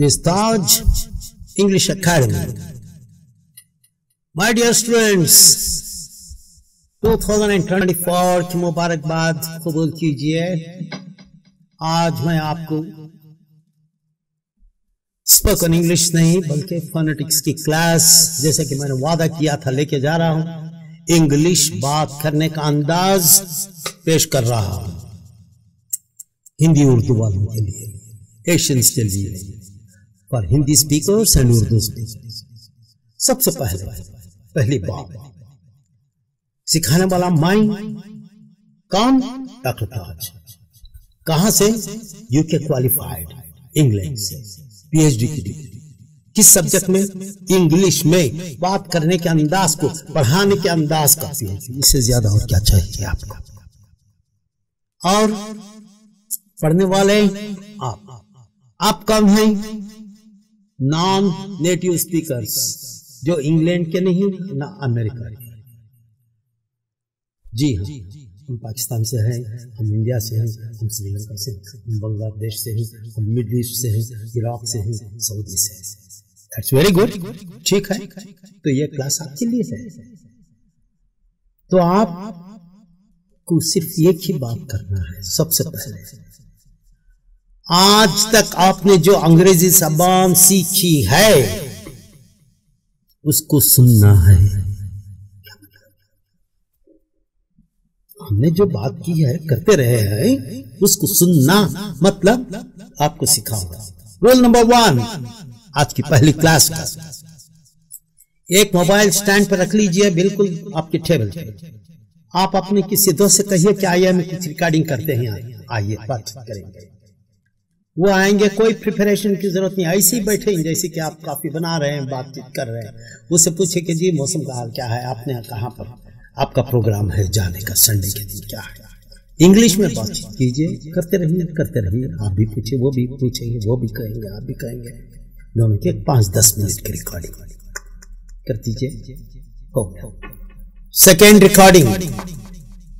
this Taj English Academy. My dear students, 2024 की मुबारकबाद कबूल कीजिए। आज मैं आपको स्पोकन इंग्लिश नहीं बल्कि फोनेटिक्स की क्लास जैसे कि मैंने वादा किया था लेके जा रहा हूँ। इंग्लिश बात करने का अंदाज पेश कर रहा हूँ। हिंदी उर्दू वालों के लिए एशियंस के लिए। For Hindi speakers and Urdu speakers सबसे पहले, पहली बात, सिखाने वाला माइंड कौन? डॉक्टर ताज कहाँ से? यूके क्वालिफाइड इंग्लैंड से। पीएचडी की डिग्री किस सब्जेक्ट में? इंग्लिश में। बात करने के अंदाज को, पढ़ाने के अंदाज का। इससे ज़्यादा और क्या चाहिए आपको? और पढ़ने वाले आप आप कौन हैं? नॉन नेटिव स्पीकर्स जो इंग्लैंड के नहीं, ना अमेरिका के। जी हाँ हम पाकिस्तान से हैं, हम इंडिया से हैं, हम श्रीलंका से हम बांग्लादेश से हैं, हम मिडल ईस्ट से हैं इराक से हैं सऊदी से हैं। दैट्स वेरी गुड ठीक है। तो ये क्लास आपके लिए है। तो आप को सिर्फ़ एक ही बात करना है, सबसे पहले। आज तक आपने जो अंग्रेज़ी जबान सीखी है, उसको सुनना है। हमने जो बात की है, करते रहे हैं, उसको सुनना मतलब आपको सिखाऊँगा। रोल नंबर वन आज की पहली क्लास का। एक मोबाइल स्टैंड पर रख लीजिए, बिल्कुल आपके टेबल पे। आप अपने किसी दोस्त से कहिए कि आइए, हम कुछ रिकॉर्डिंग करते हैं। आइए बात करेंगे। वो आएँगे, कोई प्रिपरेशन की ज़रूरत नहीं। ऐसे ही बैठे जैसे कि आप काफ़ी बना रहे हैं, बातचीत कर रहे हैं। उससे पूछे कि जी, मौसम का हाल क्या है? आपने कहाँ पर? आपका प्रोग्राम है जाने का संडे के दिन क्या है? इंग्लिश में बातचीत कीजिए, करते रहिए करते रहिए। आप भी पूछिए, वो भी पूछेंगे, वो भी कहेंगे, आप भी कहेंगे। दोनों के पाँच दस मिनट की रिकॉर्डिंग कर दीजिए। सेकेंड रिकॉर्डिंग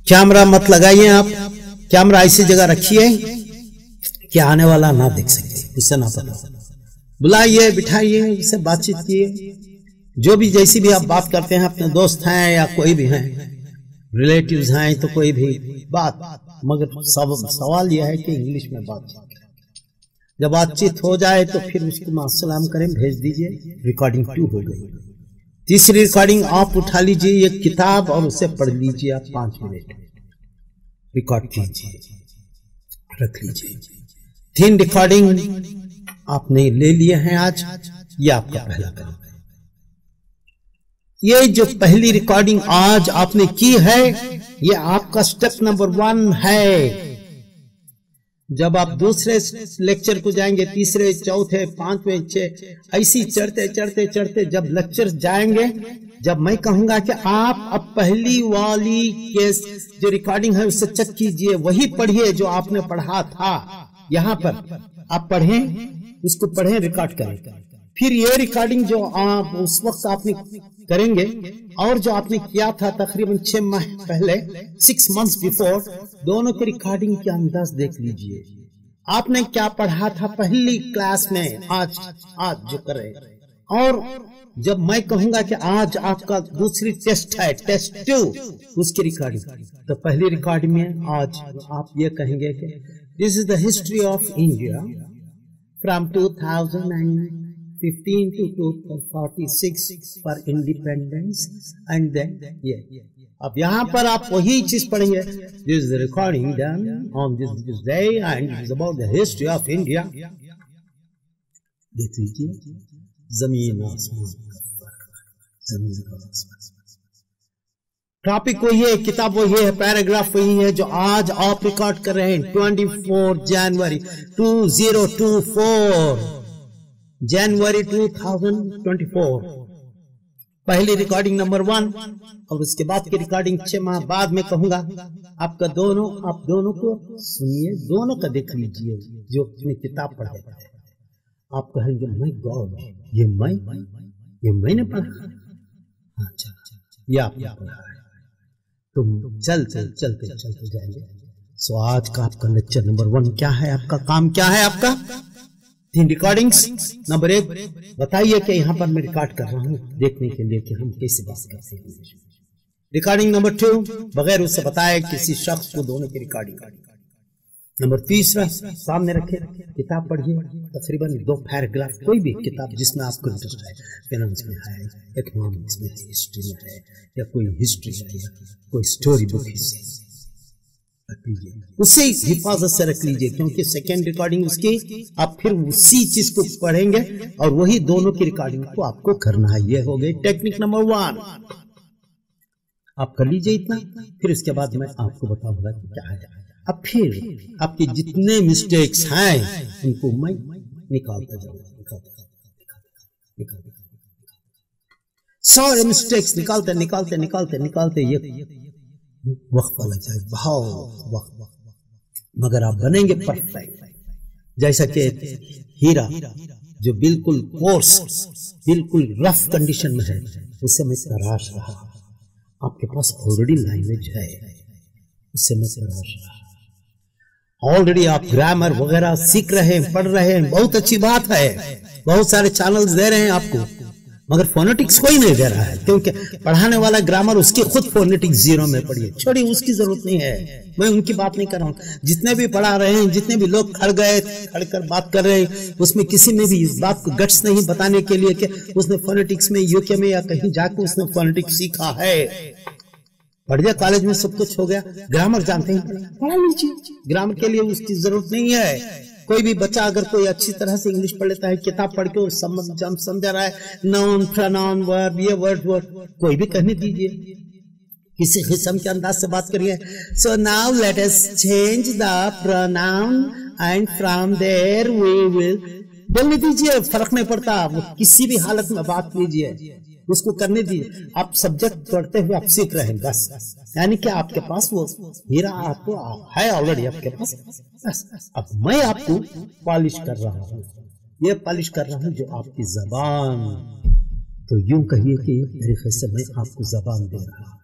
कैमरा मत लगाइए आप। कैमरा ऐसी जगह रखिए। कि आने वाला ना देख सके उससे ना पता बुलाइए, बिठाइए उससे बातचीत किए। जो भी, जैसी भी आप बात करते हैं, अपने दोस्त हैं या कोई भी हैं रिलेटिव्स हैं तो कोई भी बात। मगर सब, सवाल यह है कि इंग्लिश में बातचीत जब बातचीत हो जाए तो फिर उसको मासलाम करें, भेज दीजिए रिकॉर्डिंग टू हो गई। तीसरी रिकॉर्डिंग आप उठा लीजिए एक किताब और उसे पढ़ लीजिए आप पाँच मिनट। रिकॉर्ड कीजिए, रख लीजिए। तीन रिकॉर्डिंग आपने ले लिए हैं आज, ये आपका पहला कदम। ये जो पहली रिकॉर्डिंग आज आपने की है, ये आपका स्टेप नंबर वन है। जब आप दूसरे लेक्चर को जाएँगे, तीसरे, चौथे, पाँचवें, छह, ऐसी चढ़ते चढ़ते चढ़ते जब लेक्चर जाएँगे, जब मैं कहूँगा कि आप अब पहली वाली केस जो रिकॉर्डिंग है, उसे चेक कीजिए, वही पढ़िए जो आपने पढ़ा था। यहाँ पर आप पढ़ें उसको पढ़ें रिकॉर्ड करें। फिर ये रिकॉर्डिंग जो आप उस वक्त आपने करेंगे, और जो आपने किया था तकरीबन छह माह पहले सिक्स मंथ्स बिफोर दोनों के रिकॉर्डिंग के अंदाज देख लीजिए। आपने क्या पढ़ा था पहली क्लास में आज आज जो करे और जब मैं कहूँगा कि आज आपका दूसरी टेस्ट है टेस्ट टू उसकी रिकॉर्डिंग तो पहली रिकॉर्डिंग में आज आप ये कहेंगे कि this is the history of India from 2015 to 246 for independence and then, yeah. अब यहाँ पर आप वही चीज़ पढ़ेंगे। This recording done on this this day and it is about the history of India देख लीजिए। ज़मीन आसमान। ज़मीन आसमान। टॉपिक वही है, किताब वही है पैराग्राफ वही है जो आज आप रिकॉर्ड कर रहे हैं 24 जनवरी 2024 जनवरी 2024 पहली रिकॉर्डिंग नंबर वन और उसके बाद की रिकॉर्डिंग छह माह बाद में कहूँगा, आपका दोनों, आप दोनों को सुनिए, दोनों का देख लीजिए, जो अपनी किताब पढ़े आप कहेंगे मैं गॉड ये मैं, ये मैंने पढ़ा अच्छा। ये आपने पढ़ा है। तुम चलते चलते चलते जाएँगे। सो आज का आपका लेक्चर नंबर वन क्या है? आपका काम क्या है आपका? तीन रिकॉर्डिंग्स नंबर एक, बताइए कि यहाँ पर मैं रिकॉर्ड कर रहा हूँ, देखने के लिए कि हम कैसे बात करते हैं। रिकॉर्डिंग नंबर टू बगैर उससे बताए किसी शख्स को दोनों की रिकॉर्डिंग नंबर तीसरा, सामने रखे, किताब पढ़िए, तकरीबन दो पैराग्राफ कोई भी किताब जिसमें आपको इंटरेस्ट है फिनेंस में है इकोनॉमिक्स में है हिस्ट्री में है, या कोई हिस्ट्री है, या कोई स्टोरी बुक लीजिए। उसे हिफाजत से रख लीजिए, क्योंकि सेकेंड रिकॉर्डिंग उसकी, आप फिर उसी चीज़ को पढ़ेंगे, और वही दोनों की रिकॉर्डिंग को आपको करना है। ये हो गई टेक्निक नंबर वन आप कर लीजिए इतना, फिर इसके बाद मैं आपको बताऊँगा कि क्या है। अब फिर आपके जितने मिस्टेक्स हैं, उनको मैं निकालता जाऊँगा निकालता सारे मिस्टेक्स निकालते निकालते निकालते निकालते ये वक्त लग जाए। बहुत वक्त। मगर आप बनेंगे परफेक्ट जैसा कि हीरा जो बिल्कुल कोर्स बिल्कुल रफ कंडीशन में है, उससे मैं तराश रहा। आपके पास ऑलरेडी लैंग्वेज है। उससे मैं तराश रहा। ऑलरेडी आप ग्रामर वगैरह सीख रहे हैं, पढ़ रहे हैं, बहुत अच्छी बात है। बहुत सारे चैनल्स दे रहे हैं आपको। मगर फोनेटिक्स कोई नहीं दे रहा है, क्योंकि पढ़ाने वाला ग्रामर उसकी खुद फोनेटिक्स ज़ीरो में पढ़िए छोड़िए उसकी ज़रूरत नहीं है। मैं उनकी बात नहीं कर रहा हूँ। जितने भी पढ़ा रहे हैं, जितने भी लोग खड़ गए, खड़ कर बात कर रहे हैं, उसमें किसी ने भी इस बात को गट्स नहीं बताने के लिए कि उसने फोनेटिक्स में यूके में या कहीं जाकर उसने फोनेटिक्स सीखा है। पढ़ गया कॉलेज में सब कुछ हो गया। ग्रामर जानते हैं? पढ़ा लीजिए। ग्रामर के लिए उसकी ज़रूरत नहीं है। कोई भी बच्चा अगर कोई अच्छी तरह से इंग्लिश पढ़ लेता है किताब पढ़ के समझ समझ रहा है नॉन प्रनाउन वर्ब ये वर्ड वर्ड कोई भी कहने दीजिए। किसी किस्म के अंदाज से बात करिए। So now let us change the pronoun and from there we will बोलने दीजिए फ़र्क नहीं पड़ता। वो किसी भी हालत में बात कीजिए। उसको करने दीजिए। आप सब्जेक्ट पढ़ते हुए आप सीख रहे बस। यानी कि आपके पास वो हीरा आपको है ऑलरेडी आपके पास। बस। अब मैं आपको पॉलिश कर रहा हूँ। ये पॉलिश कर रहा हूँ जो आपकी जबान। तो यूँ कहिए कि तरीके से मैं आपको जबान दे रहा हूँ।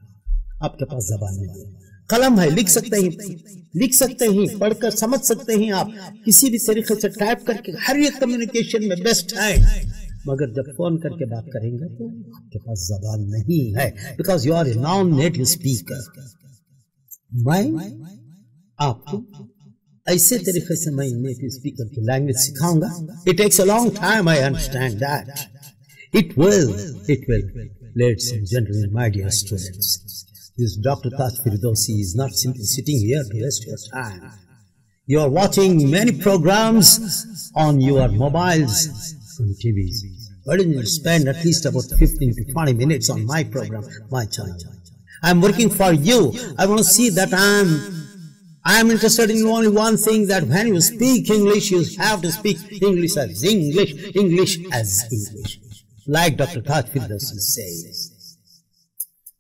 आपके पास जबान नहीं है। कलम है, लिख सकते हैं। लिख सकते हैं, पढ़कर समझ सकते हैं आप। किसी भी तरीके से टाइप करके हर एक कम्युनिकेशन में बेस्ट है। मगर जब फ़ोन करके बात करेंगे तो आपके पास जबान नहीं है। Because you are non native speaker मैं आपको ऐसे तरीके से मैं नेटिव स्पीकर की language सिखाऊँगा। It takes a long time I understand that it will it will ladies and gentleman my dear students This Dr. Taj Firdausi is not simply sitting here to waste your time. You are watching many programs on your mobiles and TVs. Don't you spend at least about 15 to 20 minutes on my program, my channel? I'm working for you. I want to see that I'm I'm interested in only one thing that when you speak English, you have to speak English as English, English as English. Like Dr. Taj says.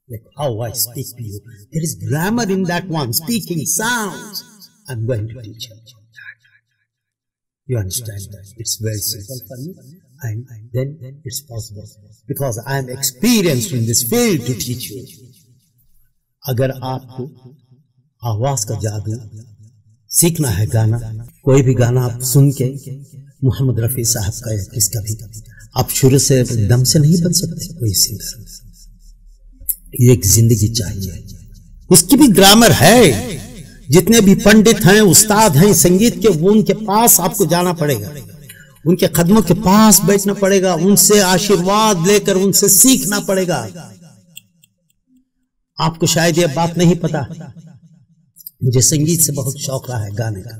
Like how I speak to you. There is grammar in that one, speaking sounds. I'm going to teach you. You understand that? It's very simple for me and then it's possible because I am experienced in this field to teach you. अगर आपको आवाज़ का जादू सीखना है गाना कोई भी गाना आप सुन के मोहम्मद रफी साहब का या किसका भी आप शुरू से दम से नहीं बन सकते कोई सिंगर एक ज़िंदगी चाहिए उसकी भी ग्रामर है जितने भी पंडित हैं, उस्ताद हैं, संगीत के, वो उनके पास आपको जाना पड़ेगा। उनके कदमों के पास बैठना पड़ेगा, उनसे आशीर्वाद लेकर उनसे सीखना पड़ेगा। आपको शायद यह बात नहीं पता। मुझे संगीत से बहुत शौक रहा है गाने का।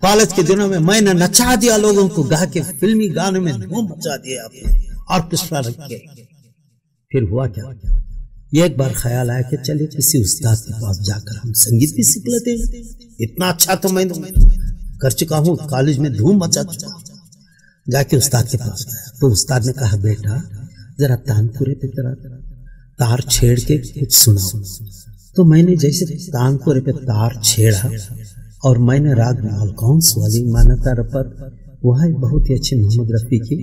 कॉलेज के दिनों में मैंने नचा दिया लोगों को गा के फिल्मी गाने में धूम मचा दिया आपने, ऑर्केस्ट्रा रख के। फिर हुआ क्या? ये एक बार ख्याल आया कि चलिए किसी उस्ताद के पास जाकर हम संगीत भी सीख लेते हैं। इतना अच्छा तो मैं कर चुका हूँ, कॉलेज में धूम मचा चुका जाके उस्ताद के पास तो उस्ताद ने कहा, बेटा, जरा तानपुरे पे तरह तार छेड़ के कुछ सुनाओ। तो मैंने जैसे तानपुरे पे तार छेड़ा और मैंने राग माल कौन वाली मानता रपर वह बहुत ही अच्छी मोहम्मद रफी की,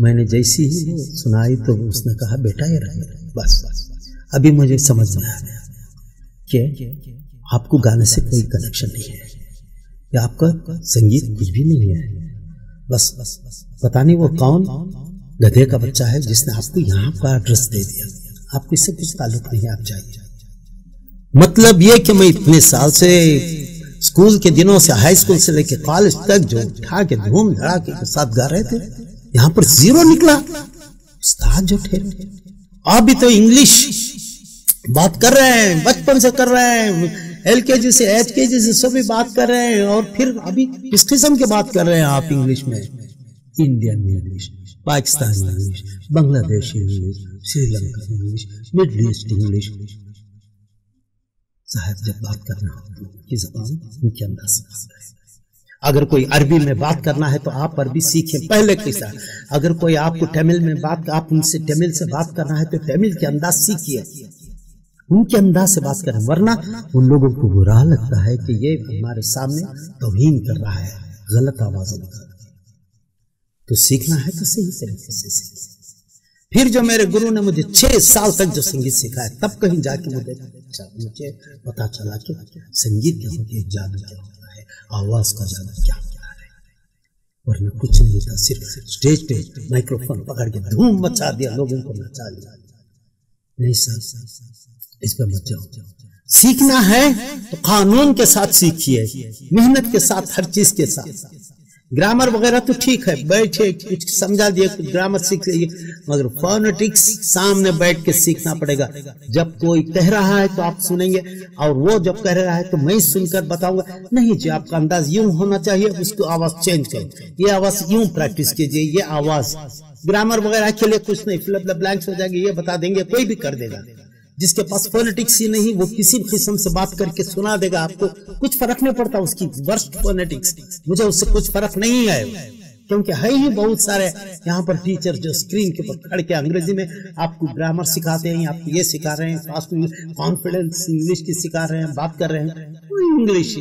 मैंने जैसी ही सुनाई तो उसने कहा, बेटा, ये रहे बस बस। अभी मुझे समझ में आ गया कि आपको गाने से कोई कनेक्शन नहीं है, या आपका संगीत कुछ भी नहीं है। बस बस पता नहीं वो कौन गधे का बच्चा है जिसने आपको यहाँ का एड्रेस दे दिया। आपको इससे कुछ ताल्लुक नहीं आप जाइए। मतलब ये कि मैं इतने साल से स्कूल के दिनों से हाई स्कूल से लेके कॉलेज तक जो उठा के, धूम धड़ाके के साथ गा रहे थे, यहाँ पर ज़ीरो निकला। उस्ताद जो ठहरे आप तो इंग्लिश बात कर रहे हैं, बचपन से कर रहे हैं एल के जी से एच के जी से सभी बात कर रहे हैं और फिर अभी किस किस्म की बात कर रहे हैं आप इंग्लिश में? Indian English Pakistani English Bangladeshi English Sri Lanka English middle east English साहब, जब बात करना हो तो उनके अंदाज से अगर कोई अरबी में बात करना है तो आप अरबी सीखें पहले के साथ। अगर कोई आपको तमिल में बात, आप उनसे तमिल से बात करना है तो तमिल के अंदाज सीखिए। उनके अंदाज से बात करें, वरना उन लोगों को बुरा लगता है कि ये हमारे सामने तोहीन कर रहा है, गलत आवाज़ें निकाल तो सीखना है तो सही तरीके से सीखिए फिर जो मेरे गुरु ने मुझे छह साल तक जो संगीत सिखाया, तब कहीं जाके मुझे मुझे पता चला कि संगीत क्या होती है जादू क्या होता है, आवाज़ का जादू क्या होता है। वरना कुछ नहीं था, सिर्फ़ स्टेज पे माइक्रोफोन पकड़ के धूम मचा दिया, लोगों को नचा लिया। नहीं सर इस पर मत जाओ। सीखना है तो कानून के साथ सीखिए, मेहनत के साथ, हर चीज़ के साथ। ग्रामर वगैरह तो ठीक है, बैठे, कुछ समझा दिए, कुछ ग्रामर सीख लीजिए मगर फोनेटिक्स सामने बैठ के सीखना पड़ेगा। जब कोई कह रहा है तो आप सुनेंगे, और वो जब कह रहा है तो मैं सुनकर बताऊँगा, नहीं जी, आपका अंदाज यूँ होना चाहिए, उसको आवाज़ चेंज करो। ये आवाज़ यूँ प्रैक्टिस कीजिए, ये आवाज़। ग्रामर वगैरह के लिए कुछ नहीं फिलअप ब्लैंक्स हो जाएँगे, ये बता देंगे, कोई भी कर देगा। जिसके पास पॉलिटिक्स ही नहीं, वो किसी भी किस्म से बात करके सुना देगा आपको। कुछ फ़र्क नहीं पड़ता उसकी वर्स्ट पॉलिटिक्स मुझे उससे कुछ फ़र्क नहीं है। क्योंकि है ही बहुत सारे यहाँ पर टीचर जो स्क्रीन के ऊपर खड़ के अंग्रेज़ी में। आपको ग्रामर सिखाते हैं, आपको ये सिखा रहे हैं कॉन्फिडेंस इंग्लिश की सिखा रहे हैं, बात कर रहे हैं। इंग्लिश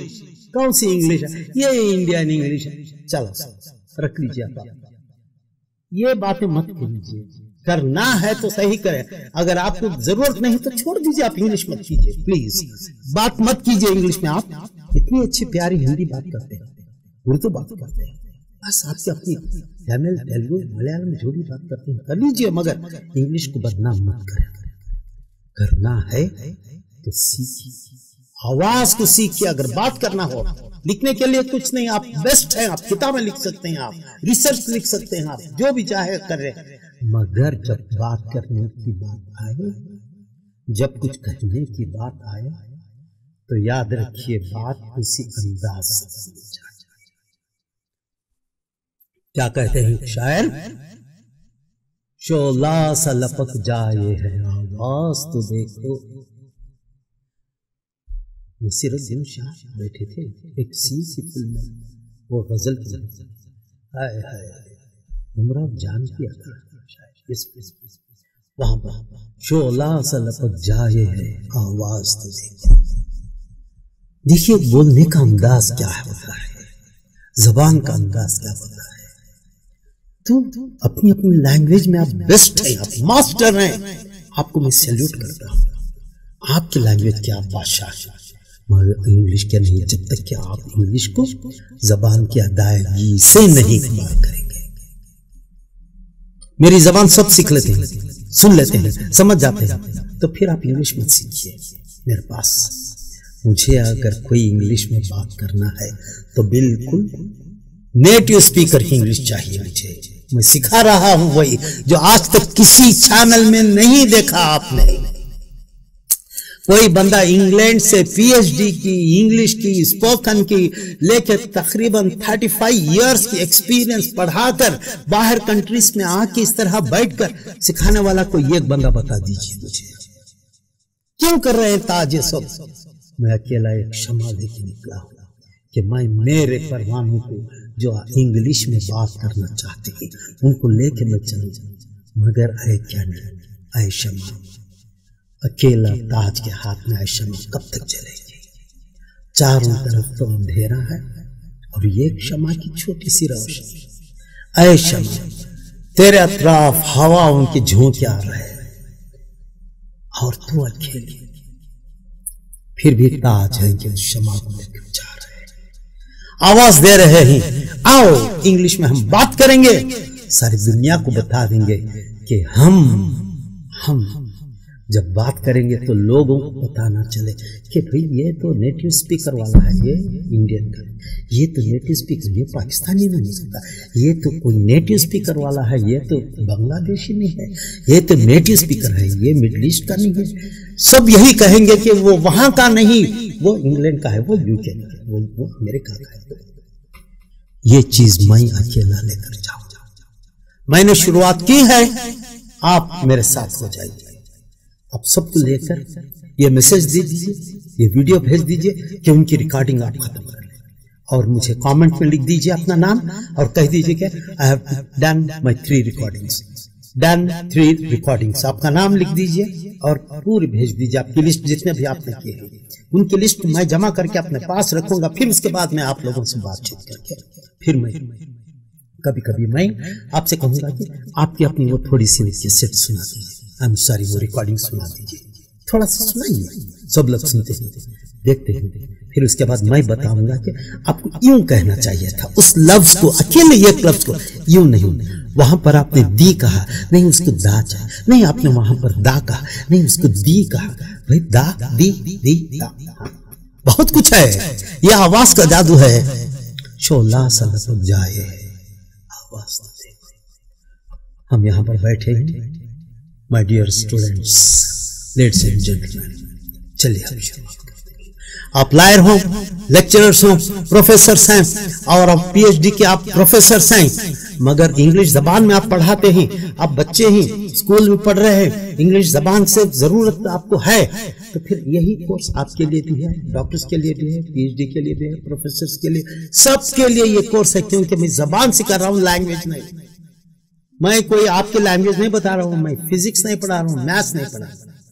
कौन सी इंग्लिश है? ये इंडियन इंग्लिश है। चलो, रख लीजिए आप। ये बातें मत कीजिए। करना है तो सही करें। अगर आपको ज़रूरत नहीं तो छोड़ दीजिए, आप इंग्लिश मत कीजिए प्लीज़ बात मत कीजिए इंग्लिश में आप। इतनी अच्छी प्यारी हिंदी बात करते हैं। उर्दू बात करते हैं। बस आपकी अपनी तमिल तेलुगु मलयालम जो भी बात करते हैं। कर लीजिए, मगर इंग्लिश को बदनाम मत करें। करना है तो सीखिए। आवाज़ को सीखिए, अगर बात करना हो। लिखने के लिए कुछ नहीं, आप बेस्ट हैं, आप किताबें लिख सकते हैं, आप रिसर्च लिख सकते हैं, आप जो भी चाहे कर। रहे हैं मगर जब बात करने की बात आए, जब कुछ कहने की बात आए तो याद रखिए बात उसी अंदाज से क्या कहते हैं शायर? शोला सा लपक जाए है आवाज़ तो देखो। नसीरुद्दीन शाह बैठे थे, एक सी सी फ़िल्म में, वो गज़ल की। हाय हाय उमरा जान किया था आवाज़ देखिए, बोलने का अंदाज क्या है? होता है। जबान का अंदाज क्या होता है? तो अपनी अपनी लैंग्वेज में आप बेस्ट हैं, आप मास्टर हैं। आपको मैं सैल्यूट करता हूँ। आपकी लैंग्वेज क्या आप बादशाह मगर इंग्लिश क्या नहीं जब तक कि आप इंग्लिश को जबान की अदायगी से नहीं इस्तेमाल करेंगे। मेरी जबान सब सीख लेते हैं, सुन लेते हैं, समझ जाते हैं। तो फिर आप इंग्लिश मत सीखिए, मेरे पास। मुझे अगर कोई इंग्लिश में बात करना है तो बिल्कुल नेटिव स्पीकर की इंग्लिश चाहिए मुझे। मैं सिखा रहा हूँ वही, जो आज तक किसी चैनल में नहीं देखा आपने। कोई बंदा इंग्लैंड से पीएचडी की इंग्लिश की स्पोकन की लेकर तकरीबन 35 इयर्स की एक्सपीरियंस पढ़ाकर बाहर कंट्रीज़ में आके इस तरह बैठकर सिखाने वाला कोई एक बंदा बता दीजिए मुझे। क्यों कर रहे हैं ताजे सब? मैं अकेला एक क्षमा लेके निकला हूँ कि मैं मेरे परवानों को जो इंग्लिश में बात करना चाहते हैं, उनको लेके मैं चलू मगर आए क्या नहीं? आए क्षमा अकेला ताज के हाथ में शमा कब तक चलेगी? चारों तरफ़ तो अंधेरा है और ये क्षमा की छोटी सी रोशनी। अय शमा तेरे अतराफ हवा उनकी झोंके आ रहे और तू अकेली। फिर भी ताज है कि क्षमा को लेकर जा रहे आवाज़ दे रहे हैं, आओ, इंग्लिश में हम बात करेंगे। सारी दुनिया को बता देंगे कि हम हम हम जब बात करेंगे तो लोगों को पता ना चले कि भाई ये तो नेटिव स्पीकर वाला है ये इंडियन का। ये तो नेटिव स्पीकर ये पाकिस्तानी में नहीं सकता। ये तो कोई नेटिव स्पीकर वाला है ये तो बांग्लादेशी नहीं है। ये तो नेटिव स्पीकर है ये मिडल ईस्ट का नहीं है। सब यही कहेंगे कि वो वहाँ का नहीं वो इंग्लैंड का है वो यूके का है वो, वो अमेरिका का है। ये चीज़ मैं अकेला लेकर जाऊँ मैंने शुरुआत की है आप मेरे साथ हो जाइए आप सबको लेकर ये मैसेज दीजिए, ये वीडियो भेज दीजिए कि उनकी रिकॉर्डिंग आप खत्म कर लें। और मुझे कमेंट में लिख दीजिए अपना नाम और कह दीजिए कि I have done my three recordings done three recordings आपका नाम लिख दीजिए और पूरी भेज दीजिए। आपकी लिस्ट जितने भी आपने किए हैं, उनकी लिस्ट मैं जमा करके अपने पास रखूँगा, फिर उसके बाद मैं आप लोगों से बातचीत करके, फिर मैं कभी कभी मैं आपसे कहूँगा कि आपकी अपनी वो थोड़ी सी कैसेट सुना दीजिए। आई एम सॉरी वो रिकॉर्डिंग सुना दीजिए। थोड़ा सा सुनाइए। सब लोग सुनते हैं। देखते हैं। फिर उसके बाद मैं बताऊँगा कि आपको यूँ कहना चाहिए था। उस लफ्ज को, अकेले एक लफ्ज को, यूँ नहीं। वहाँ पर आपने दी कहा। नहीं, उसको दा चाहे नहीं, आपने वहाँ पर दा कहा। नहीं, उसको दी कहा। भाई, दा, दी दी, दा। बहुत कुछ है। यह आवाज़ का जादू है। शोला सलत जाए। आवाज़ हम यहाँ पर बैठे हैं my dear students ladies and gentleman चलिए हम आप लायर हो लेक्चरर्स हो प्रोफेसर हैं, और अब पीएचडी के आप प्रोफेसर हैं, मगर इंग्लिश जबान में आप पढ़ाते हैं, आप बच्चे ही स्कूल में पढ़ रहे हैं इंग्लिश जबान से ज़रूरत आपको है तो फिर यही कोर्स आपके लिए भी है डॉक्टर्स के लिए भी है पीएचडी के लिए भी है प्रोफेसर के लिए, सबके लिए ये कोर्स है, क्योंकि मैं जबान सिखा रहा हूँ लैंग्वेज नहीं मैं कोई आपके लैंग्वेज नहीं बता रहा हूँ, मैं फिजिक्स नहीं पढ़ा रहा हूँ मैथ्स नहीं पढ़ा। रहा